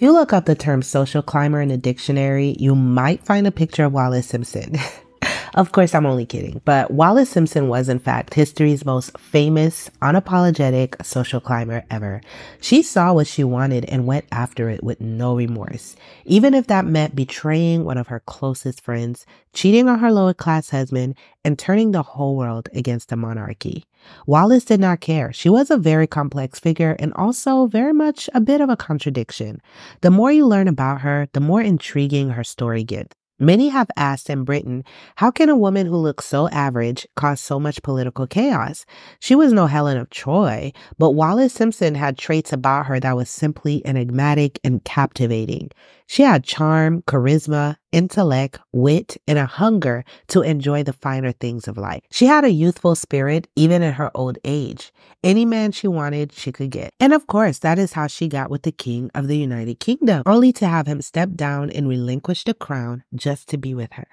If you look up the term social climber in a dictionary, you might find a picture of Wallis Simpson. Of course, I'm only kidding, but Wallis Simpson was, in fact, history's most famous, unapologetic social climber ever. She saw what she wanted and went after it with no remorse, even if that meant betraying one of her closest friends, cheating on her lower class husband, and turning the whole world against the monarchy. Wallis did not care. She was a very complex figure and also very much a bit of a contradiction. The more you learn about her, the more intriguing her story gets. Many have asked in Britain, how can a woman who looks so average cause so much political chaos? She was no Helen of Troy, but Wallis Simpson had traits about her that was simply enigmatic and captivating. She had charm, charisma, intellect, wit, and a hunger to enjoy the finer things of life. She had a youthful spirit even in her old age. Any man she wanted, she could get. And of course, that is how she got with the king of the United Kingdom, only to have him step down and relinquish the crown just to be with her.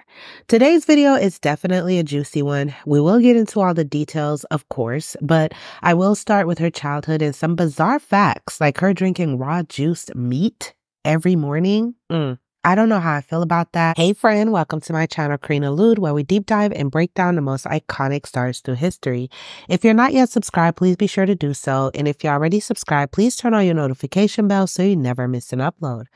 Today's video is definitely a juicy one. We will get into all the details, of course, but I will start with her childhood and some bizarre facts like her drinking raw juiced meat every morning. Mm. I don't know how I feel about that. Hey friend, welcome to my channel Karine Alourde where we deep dive and break down the most iconic stars through history. If you're not yet subscribed, please be sure to do so. And if you're already subscribed, please turn on your notification bell so you never miss an upload.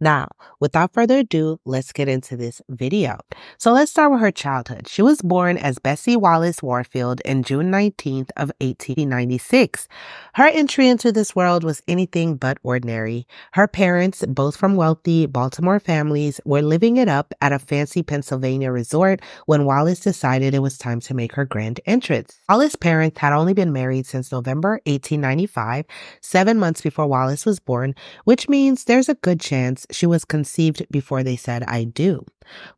Now, without further ado, let's get into this video. So let's start with her childhood. She was born as Bessie Wallis Warfield in June 19th of 1896. Her entry into this world was anything but ordinary. Her parents, both from wealthy Baltimore families, were living it up at a fancy Pennsylvania resort when Wallis decided it was time to make her grand entrance. Wallis' parents had only been married since November 1895, seven months before Wallis was born, which means there's a good chance she was conceived before they said I do.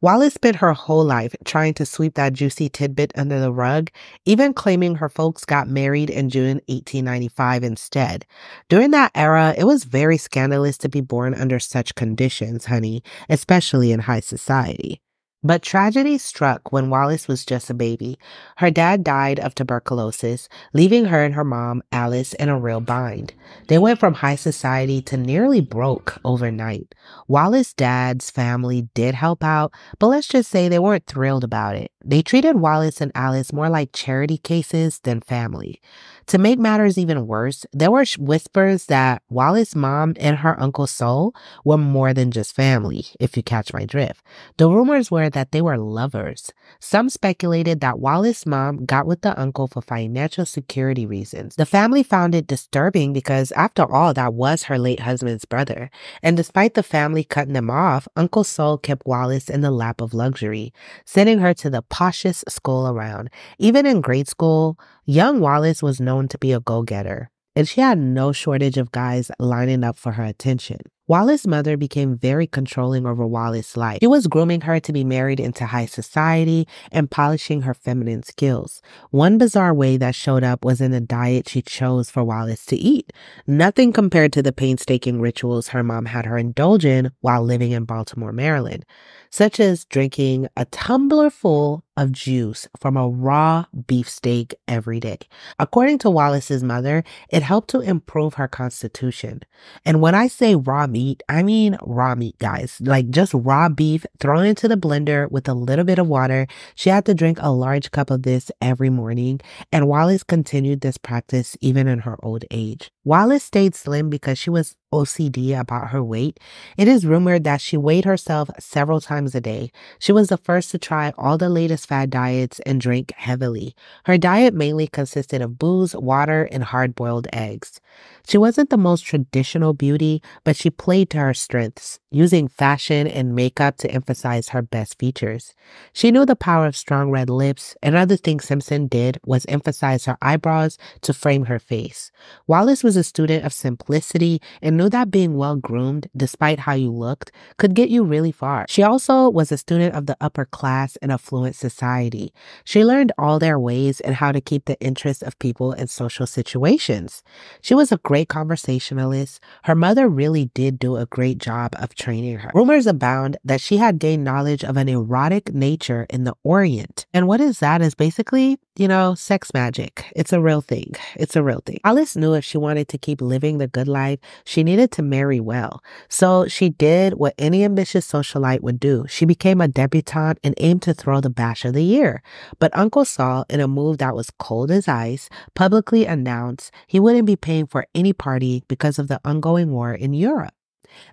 Wallis spent her whole life trying to sweep that juicy tidbit under the rug, even claiming her folks got married in June 1895 instead. During that era, it was very scandalous to be born under such conditions, honey, especially in high society. But tragedy struck when Wallis was just a baby. Her dad died of tuberculosis, leaving her and her mom, Alice, in a real bind. They went from high society to nearly broke overnight. Wallis' dad's family did help out, but let's just say they weren't thrilled about it. They treated Wallis and Alice more like charity cases than family. To make matters even worse, there were whispers that Wallis's mom and her Uncle Sol were more than just family, if you catch my drift. The rumors were that they were lovers. Some speculated that Wallis's mom got with the uncle for financial security reasons. The family found it disturbing because, after all, that was her late husband's brother. And despite the family cutting them off, Uncle Sol kept Wallis in the lap of luxury, sending her to the poshest school around. Even in grade school, young Wallis was known to be a go getter, and she had no shortage of guys lining up for her attention. Wallis' mother became very controlling over Wallis' life. She was grooming her to be married into high society and polishing her feminine skills. One bizarre way that showed up was in the diet she chose for Wallis to eat. Nothing compared to the painstaking rituals her mom had her indulge in while living in Baltimore, Maryland, such as drinking a tumbler full of juice from a raw beefsteak every day. According to Wallis's mother, it helped to improve her constitution. And when I say raw meat, I mean raw meat, guys. Like just raw beef thrown into the blender with a little bit of water. She had to drink a large cup of this every morning. And Wallis continued this practice even in her old age. Wallis stayed slim because she was OCD about her weight. It is rumored that she weighed herself several times a day. She was the first to try all the latest fad diets and drink heavily. Her diet mainly consisted of booze, water, and hard boiled eggs. She wasn't the most traditional beauty, but she played to her strengths, using fashion and makeup to emphasize her best features. She knew the power of strong red lips, Another thing Simpson did was emphasize her eyebrows to frame her face. Wallis was a student of simplicity and knew that being well groomed, despite how you looked, could get you really far. She also was a student of the upper class and affluent society. She learned all their ways and how to keep the interests of people in social situations. She was a great conversationalist. Her mother really did do a great job of training her. Rumors abound that she had gained knowledge of an erotic nature in the Orient. And what is that is basically, you know, sex magic. It's a real thing. It's a real thing. Alice knew if she wanted to keep living the good life, she needed to marry well. So she did what any ambitious socialite would do. She became a debutante and aimed to throw the bash of the year. But Uncle Sol, in a move that was cold as ice, publicly announced he wouldn't be paying for any party because of the ongoing war in Europe.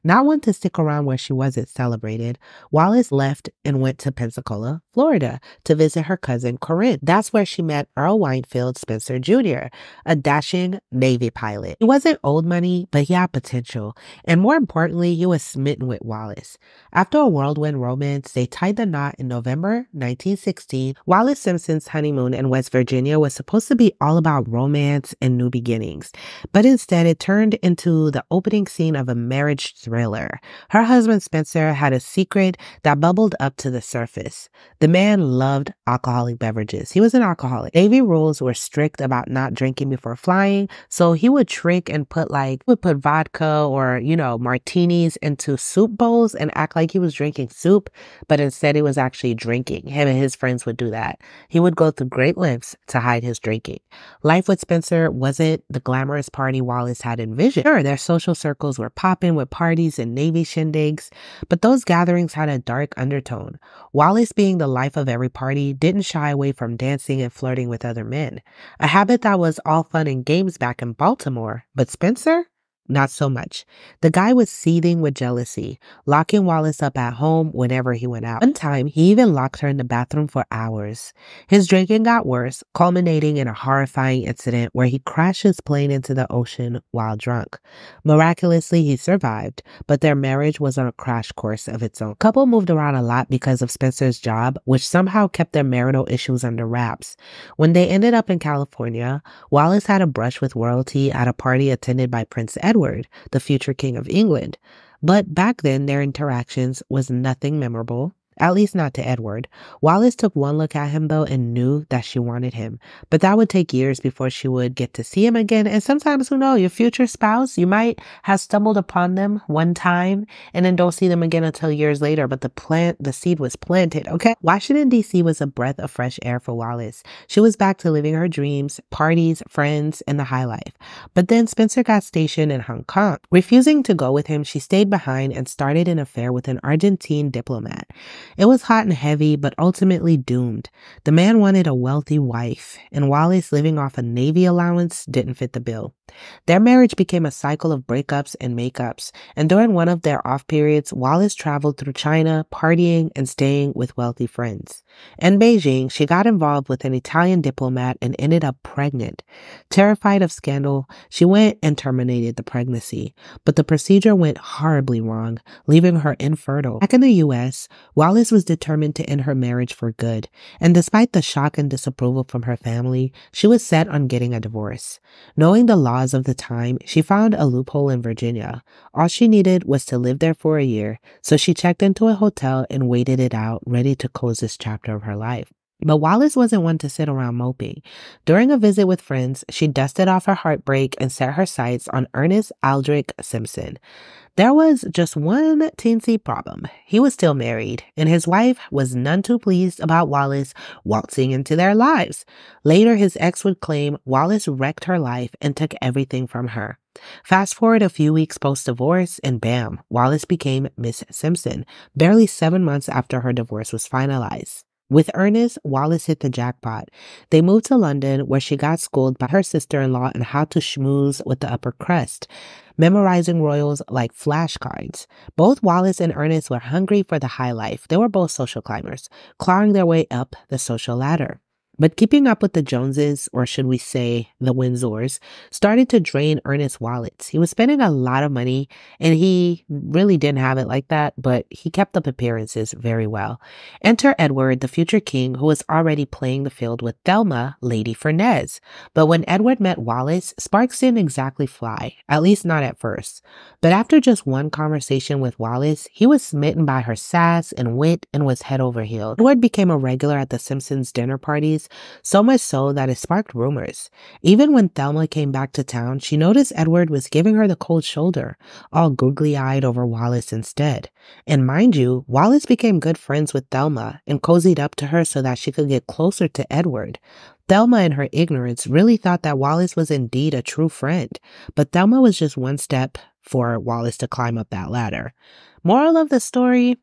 Not one to stick around where she wasn't celebrated, Wallis left and went to Pensacola, Florida, to visit her cousin Corinne. That's where she met Earl Winfield Spencer Jr., a dashing Navy pilot. He wasn't old money, but he had potential, and more importantly, he was smitten with Wallis. After a whirlwind romance, they tied the knot in November 1916. Wallis Simpson's honeymoon in West Virginia was supposed to be all about romance and new beginnings, but instead it turned into the opening scene of a marriage thriller. Her husband Spencer had a secret that bubbled up to the surface. The man loved alcoholic beverages. He was an alcoholic. Navy rules were strict about not drinking before flying, so he would trick and put like would put vodka or, you know, martinis into soup bowls and act like he was drinking soup, but instead he was actually drinking. Him and his friends would do that. He would go through great lengths to hide his drinking. Life with Spencer wasn't the glamorous party Wallis had envisioned. Sure, their social circles were popping with parties and Navy shindigs, but those gatherings had a dark undertone. Wallis, being the life of every party, didn't shy away from dancing and flirting with other men, a habit that was all fun and games back in Baltimore. But Spencer? Not so much. The guy was seething with jealousy, locking Wallis up at home whenever he went out. One time, he even locked her in the bathroom for hours. His drinking got worse, culminating in a horrifying incident where he crashed his plane into the ocean while drunk. Miraculously, he survived, but their marriage was on a crash course of its own. The couple moved around a lot because of Spencer's job, which somehow kept their marital issues under wraps. When they ended up in California, Wallis had a brush with royalty at a party attended by Prince Edward Edward, the future king of England. But back then, their interactions was nothing memorable at least not to Edward. Wallis took one look at him though and knew that she wanted him, but that would take years before she would get to see him again. And sometimes, who knows, your future spouse, you might have stumbled upon them one time and then don't see them again until years later, but the plant, the seed was planted, okay? Washington, D.C. was a breath of fresh air for Wallis. She was back to living her dreams, parties, friends, and the high life. But then Spencer got stationed in Hong Kong. Refusing to go with him, she stayed behind and started an affair with an Argentine diplomat. It was hot and heavy, but ultimately doomed. The man wanted a wealthy wife, and Wallis living off a Navy allowance didn't fit the bill. Their marriage became a cycle of breakups and makeups, and during one of their off periods, Wallis traveled through China, partying and staying with wealthy friends. In Beijing, she got involved with an Italian diplomat and ended up pregnant. Terrified of scandal, she went and terminated the pregnancy, but the procedure went horribly wrong, leaving her infertile. Back in the US, Wallis was determined to end her marriage for good, and despite the shock and disapproval from her family, she was set on getting a divorce. Knowing the law laws of the time, she found a loophole in Virginia. All she needed was to live there for a year, so she checked into a hotel and waited it out, ready to close this chapter of her life. But Wallis wasn't one to sit around moping. During a visit with friends, she dusted off her heartbreak and set her sights on Ernest Aldrich Simpson. There was just one teensy problem. He was still married, and his wife was none too pleased about Wallis waltzing into their lives. Later, his ex would claim Wallis wrecked her life and took everything from her. Fast forward a few weeks post divorce, and bam, Wallis became Miss Simpson, barely seven months after her divorce was finalized. With Ernest, Wallis hit the jackpot. They moved to London, where she got schooled by her sister in law on how to schmooze with the upper crust, memorizing royals like flashcards. Both Wallis and Ernest were hungry for the high life. They were both social climbers, clawing their way up the social ladder. But keeping up with the Joneses, or should we say the Windsors, started to drain Ernest's wallets. He was spending a lot of money and he really didn't have it like that, but he kept up appearances very well. Enter Edward, the future king, who was already playing the field with Thelma, Lady Furness. But when Edward met Wallis, sparks didn't exactly fly, at least not at first. But after just one conversation with Wallis, he was smitten by her sass and wit and was head over heels. Edward became a regular at the Simpsons dinner parties So much so that it sparked rumors. Even when Thelma came back to town, she noticed Edward was giving her the cold shoulder, all googly eyed over Wallis instead. And mind you, Wallis became good friends with Thelma and cozied up to her so that she could get closer to Edward. Thelma, in her ignorance, really thought that Wallis was indeed a true friend, but Thelma was just one step for Wallis to climb up that ladder. Moral of the story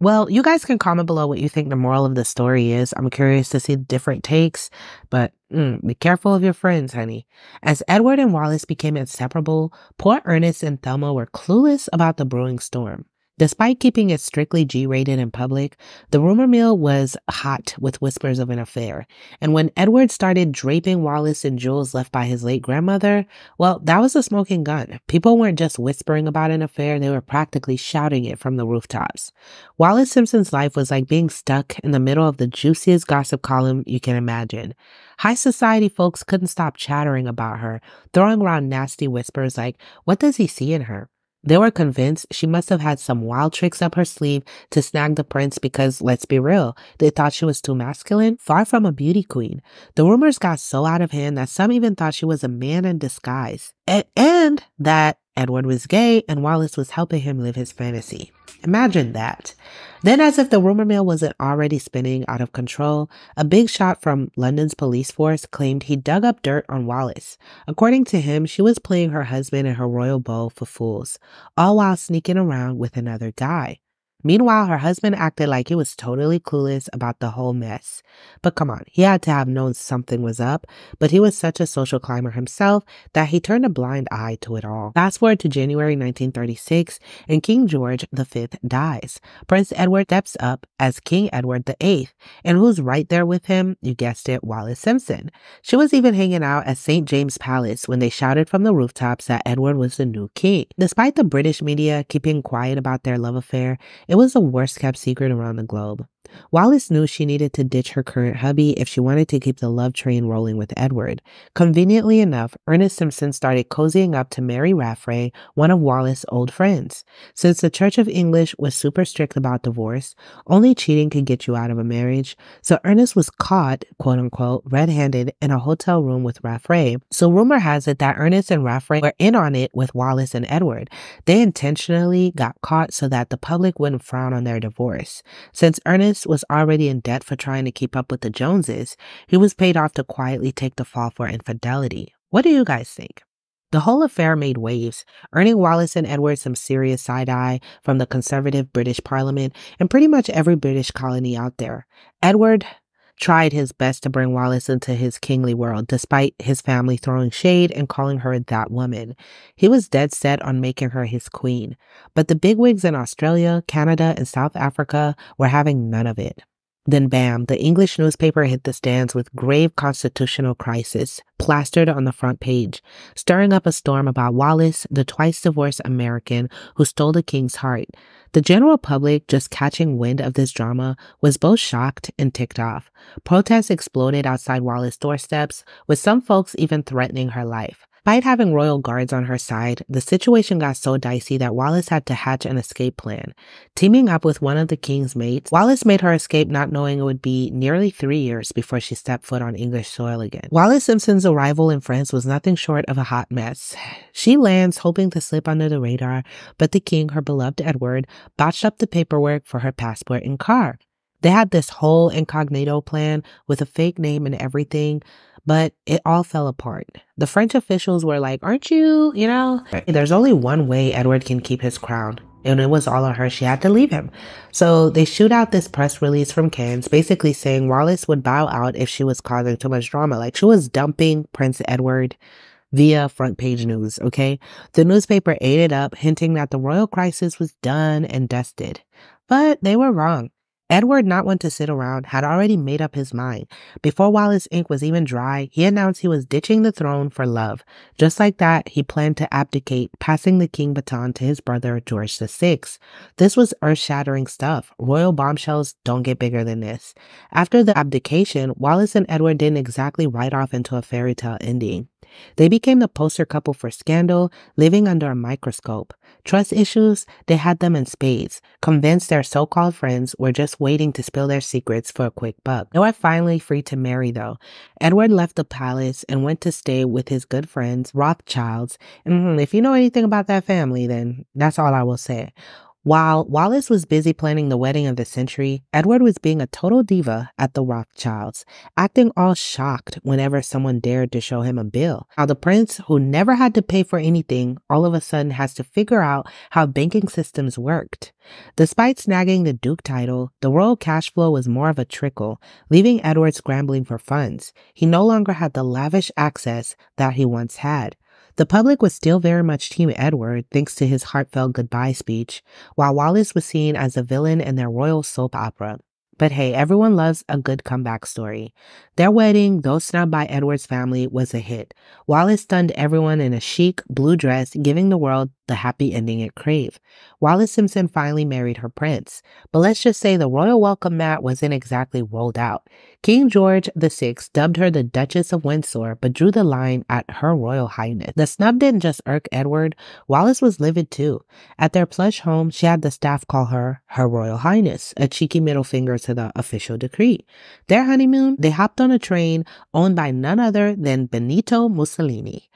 well, you guys can comment below what you think the moral of the story is. I'm curious to see different takes, but mm, be careful of your friends, honey. As Edward and Wallis became inseparable, poor Ernest and Thelma were clueless about the brewing storm. Despite keeping it strictly G rated in public, the rumor mill was hot with whispers of an affair. And when Edward started draping Wallis in jewels left by his late grandmother, well, that was a smoking gun. People weren't just whispering about an affair, they were practically shouting it from the rooftops. Wallis Simpson's life was like being stuck in the middle of the juiciest gossip column you can imagine. High society folks couldn't stop chattering about her, throwing around nasty whispers like, What does he see in her? They were convinced she must have had some wild tricks up her sleeve to snag the prince because, let's be real, they thought she was too masculine, far from a beauty queen. The rumors got so out of hand that some even thought she was a man in disguise. A- and that Edward was gay and Wallis was helping him live his fantasy. Imagine that. Then, as if the rumor mill wasn't already spinning out of control, a big shot from London's police force claimed he dug up dirt on Wallis. According to him, she was playing her husband and her royal beau for fools, all while sneaking around with another guy. Meanwhile, her husband acted like he was totally clueless about the whole mess. But come on, he had to have known something was up, but he was such a social climber himself that he turned a blind eye to it all. Fast forward to January 1936, and King George V dies. Prince Edward steps up as King Edward VIII, and who's right there with him? You guessed it, Wallis Simpson. She was even hanging out at St. James Palace when they shouted from the rooftops that Edward was the new king. Despite the British media keeping quiet about their love affair, it was the worst kept secret around the globe. Wallis knew she needed to ditch her current hubby if she wanted to keep the love train rolling with Edward. Conveniently enough, Ernest Simpson started cozying up to Mary Raffray, one of Wallis's old friends. Since the Church of English was super strict about divorce, only cheating could get you out of a marriage, so Ernest was caught, quote unquote, red handed in a hotel room with Raffray. So rumor has it that Ernest and Raffray were in on it with Wallis and Edward. They intentionally got caught so that the public wouldn't frown on their divorce. Since Ernest was already in debt for trying to keep up with the Joneses, he was paid off to quietly take the fall for infidelity. What do you guys think? The whole affair made waves, earning Wallis and Edward some serious side eye from the conservative British Parliament and pretty much every British colony out there. Edward tried his best to bring Wallis into his kingly world, despite his family throwing shade and calling her that woman. He was dead set on making her his queen. But the bigwigs in Australia, Canada, and South Africa were having none of it. Then bam, the English newspaper hit the stands with grave constitutional crisis plastered on the front page, stirring up a storm about Wallis, the twice divorced American who stole the king's heart. The general public, just catching wind of this drama, was both shocked and ticked off. Protests exploded outside Wallis's doorsteps, with some folks even threatening her life. Despite having royal guards on her side, the situation got so dicey that Wallis had to hatch an escape plan. Teaming up with one of the king's mates, Wallis made her escape not knowing it would be nearly three years before she stepped foot on English soil again. Wallis Simpson's arrival in France was nothing short of a hot mess. She lands hoping to slip under the radar, but the king, her beloved Edward, botched up the paperwork for her passport and car. They had this whole incognito plan with a fake name and everything, but it all fell apart. The French officials were like, Aren't you, you know? There's only one way Edward can keep his crown. And it was all on her. She had to leave him. So they shoot out this press release from Cannes, basically saying Wallis would bow out if she was causing too much drama. Like she was dumping Prince Edward via front page news, okay? The newspaper ate it up, hinting that the royal crisis was done and dusted. But they were wrong. Edward, not one to sit around, had already made up his mind. Before Wallis ink was even dry, he announced he was ditching the throne for love. Just like that, he planned to abdicate, passing the king baton to his brother George VI. This was earth-shattering stuff. Royal bombshells don't get bigger than this. After the abdication, Wallis and Edward didn't exactly ride off into a fairy tale ending. They became the poster couple for scandal, living under a microscope. Trust issues, they had them in spades, convinced their so called friends were just waiting to spill their secrets for a quick buck. They were finally free to marry, though. Edward left the palace and went to stay with his good friends, Rothschilds. And if you know anything about that family, then that's all I will say. While Wallis was busy planning the wedding of the century, Edward was being a total diva at the Rothschilds, acting all shocked whenever someone dared to show him a bill. How the prince, who never had to pay for anything, all of a sudden has to figure out how banking systems worked. Despite snagging the Duke title, the royal cash flow was more of a trickle, leaving Edward scrambling for funds. He no longer had the lavish access that he once had. The public was still very much Team Edward thanks to his heartfelt goodbye speech, while Wallis was seen as a villain in their royal soap opera. But hey, everyone loves a good comeback story. Their wedding, though snubbed by Edward's family, was a hit. Wallis stunned everyone in a chic blue dress, giving the world the happy ending it craved. Wallis Simpson finally married her prince. But let's just say the royal welcome mat wasn't exactly rolled out. King George VI dubbed her the Duchess of Windsor, but drew the line at Her Royal Highness. The snub didn't just irk Edward, Wallis was livid too. At their plush home, she had the staff call her Her Royal Highness, a cheeky middle finger to the official decree. Their honeymoon, they hopped on a train owned by none other than Benito Mussolini.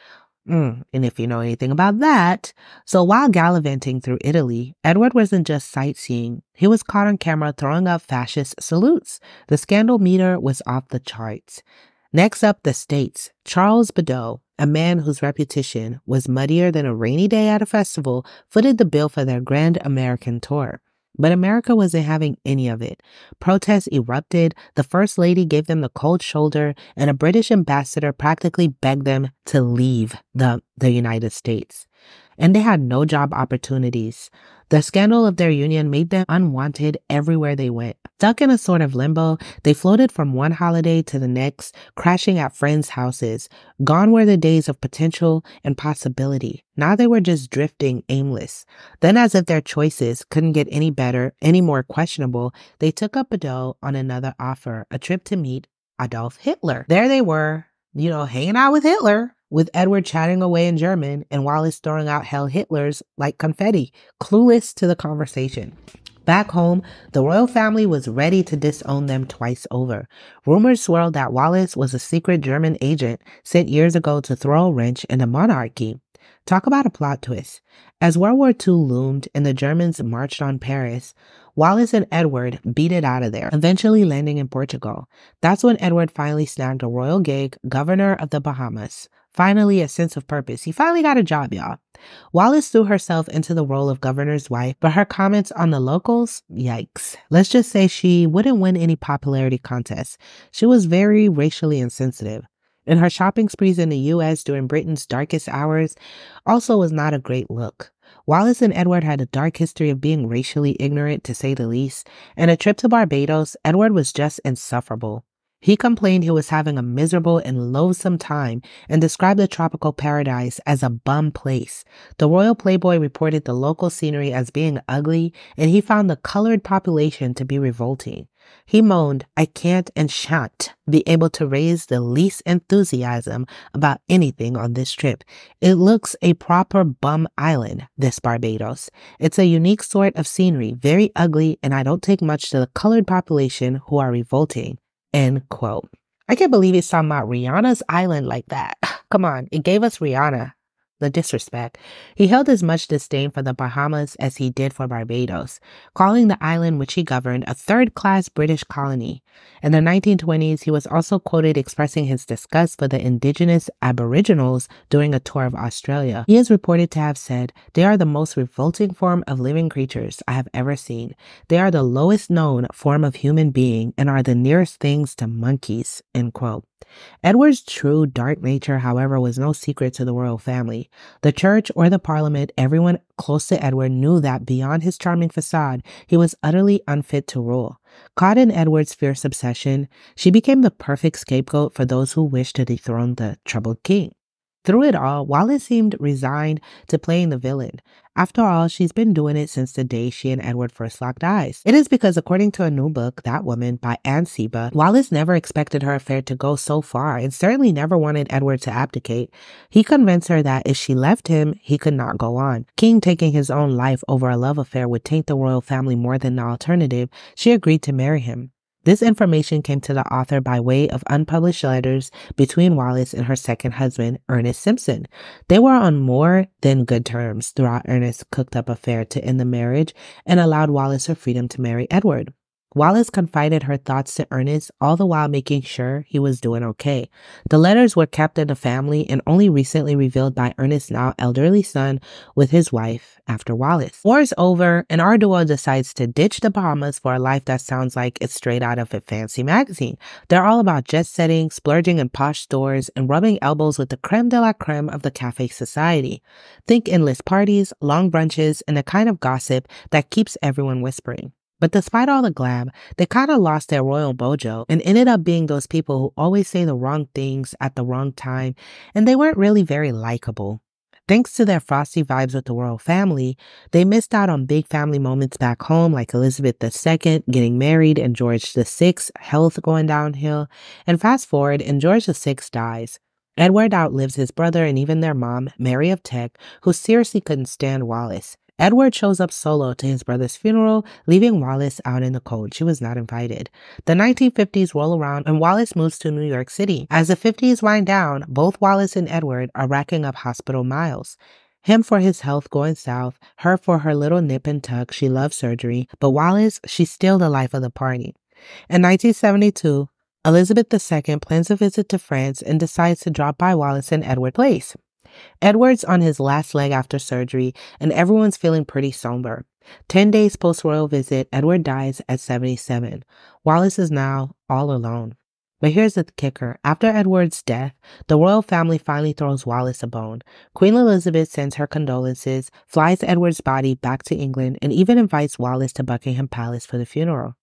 Mm, and if you know anything about that, so while gallivanting through Italy, Edward wasn't just sightseeing, he was caught on camera throwing up fascist salutes. The scandal meter was off the charts. Next up, the States. Charles Bedaux, a man whose reputation was muddier than a rainy day at a festival, footed the bill for their grand American tour. But America wasn't having any of it. Protests erupted, the First Lady gave them the cold shoulder, and a British ambassador practically begged them to leave the, the United States. And they had no job opportunities. The scandal of their union made them unwanted everywhere they went. Stuck in a sort of limbo, they floated from one holiday to the next, crashing at friends' houses. Gone were the days of potential and possibility. Now they were just drifting aimless. Then, as if their choices couldn't get any better, any more questionable, they took up Bedaux on another offer, a trip to meet Adolf Hitler. There they were, you know, hanging out with Hitler with Edward chatting away in German and Wallis throwing out Hell Hitlers like confetti, clueless to the conversation. Back home, the royal family was ready to disown them twice over. Rumors swirled that Wallis was a secret German agent sent years ago to throw a wrench in the monarchy. Talk about a plot twist. As World War II loomed and the Germans marched on Paris, Wallis and Edward beat it out of there, eventually landing in Portugal. That's when Edward finally snagged a royal gig, governor of the Bahamas. Finally, a sense of purpose. He finally got a job, y'all. Wallis threw herself into the role of governor's wife, but her comments on the locals, yikes. Let's just say she wouldn't win any popularity contests. She was very racially insensitive. And her shopping sprees in the US during Britain's darkest hours also was not a great look. Wallis and Edward had a dark history of being racially ignorant, to say the least, and a trip to Barbados, Edward was just insufferable. He complained he was having a miserable and loathsome time and described the tropical paradise as a bum place. The royal playboy reported the local scenery as being ugly and he found the colored population to be revolting. He moaned, I can't and shan't be able to raise the least enthusiasm about anything on this trip. It looks a proper bum island, this Barbados. It's a unique sort of scenery, very ugly, and I don't take much to the colored population who are revolting. End quote. I can't believe he's talking about Rihanna's island like that. Come on, it gave us Rihanna the disrespect. He held as much disdain for the Bahamas as he did for Barbados, calling the island which he governed a third class British colony. In the 1920s, he was also quoted expressing his disgust for the indigenous Aboriginals during a tour of Australia. He is reported to have said, They are the most revolting form of living creatures I have ever seen. They are the lowest known form of human being and are the nearest things to monkeys. End quote. Edward's true dark nature, however, was no secret to the royal family. The church or the parliament, everyone close to Edward knew that beyond his charming facade, he was utterly unfit to rule. Caught in Edward's fierce obsession, she became the perfect scapegoat for those who wished to dethrone the troubled king. Through it all, Wallis seemed resigned to playing the villain. After all, she's been doing it since the day she and Edward first locked eyes. It is because, according to a new book, That Woman by Anne Sebba, Wallis never expected her affair to go so far and certainly never wanted Edward to abdicate. He convinced her that if she left him, he could not go on. King taking his own life over a love affair would taint the royal family more than an alternative. She agreed to marry him. This information came to the author by way of unpublished letters between Wallis and her second husband, Ernest Simpson. They were on more than good terms throughout Ernest's cooked up affair to end the marriage and allowed Wallis her freedom to marry Edward. Wallis confided her thoughts to Ernest, all the while making sure he was doing okay. The letters were kept in the family and only recently revealed by Ernest's now elderly son with his wife after Wallis. War is over, and our duo decides to ditch the Bahamas for a life that sounds like it's straight out of a fancy magazine. They're all about jet setting, splurging in posh stores, and rubbing elbows with the creme de la creme of the cafe society. Think endless parties, long brunches, and the kind of gossip that keeps everyone whispering. But despite all the glam, they kind of lost their royal mojo and ended up being those people who always say the wrong things at the wrong time, and they weren't really very likable. Thanks to their frosty vibes with the royal family, they missed out on big family moments back home like Elizabeth II getting married and George VI's health going downhill. And fast forward, and George VI dies. Edward outlives his brother and even their mom, Mary of Teck, who seriously couldn't stand Wallis. Edward shows up solo to his brother's funeral, leaving Wallis out in the cold. She was not invited. The 1950s roll around and Wallis moves to New York City. As the 50s wind down, both Wallis and Edward are racking up hospital miles. Him for his health going south, her for her little nip and tuck. She loves surgery, but Wallis, she's still the life of the party. In 1972, Elizabeth II plans a visit to France and decides to drop by Wallis and Edward Place. Edward's on his last leg after surgery, and everyone's feeling pretty somber. Ten days post royal visit, Edward dies at 77. Wallis is now all alone. But here's the kicker. After Edward's death, the royal family finally throws Wallis a bone. Queen Elizabeth sends her condolences, flies Edward's body back to England, and even invites Wallis to Buckingham Palace for the funeral.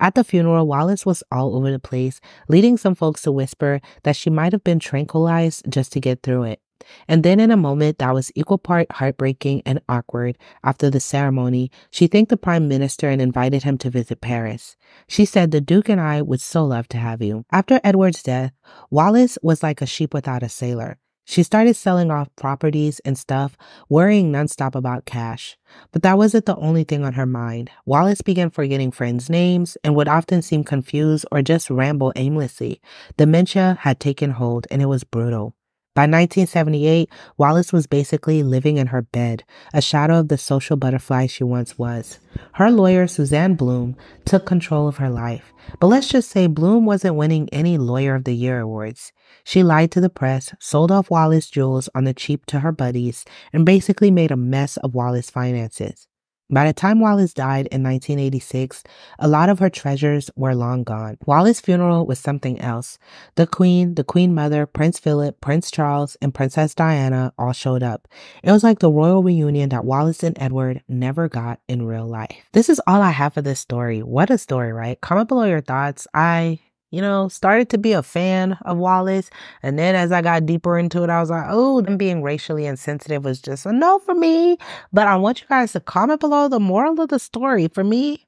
At the funeral, Wallis was all over the place, leading some folks to whisper that she might have been tranquilized just to get through it. And then, in a moment that was equal part heartbreaking and awkward, after the ceremony, she thanked the Prime Minister and invited him to visit Paris. She said, The Duke and I would so love to have you. After Edward's death, Wallis was like a sheep without a sailor. She started selling off properties and stuff, worrying nonstop about cash. But that wasn't the only thing on her mind. Wallis began forgetting friends' names and would often seem confused or just ramble aimlessly. Dementia had taken hold and it was brutal. By 1978, Wallis was basically living in her bed, a shadow of the social butterfly she once was. Her lawyer, Suzanne Blum, took control of her life. But let's just say Blum wasn't winning any Lawyer of the Year awards. She lied to the press, sold off Wallis jewels on the cheap to her buddies, and basically made a mess of Wallis' finances. By the time Wallis died in 1986, a lot of her treasures were long gone. Wallis' funeral was something else. The Queen, the Queen Mother, Prince Philip, Prince Charles, and Princess Diana all showed up. It was like the royal reunion that Wallis and Edward never got in real life. This is all I have for this story. What a story, right? Comment below your thoughts. I you know, started to be a fan of Wallis. And then as I got deeper into it, I was like, oh, them being racially insensitive was just a no for me. But I want you guys to comment below the moral of the story. For me,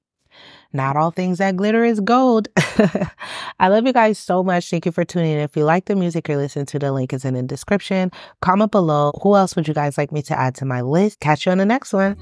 not all things that glitter is gold. I love you guys so much. Thank you for tuning in. If you like the music you're listening to, the link is in the description. Comment below. Who else would you guys like me to add to my list? Catch you on the next one.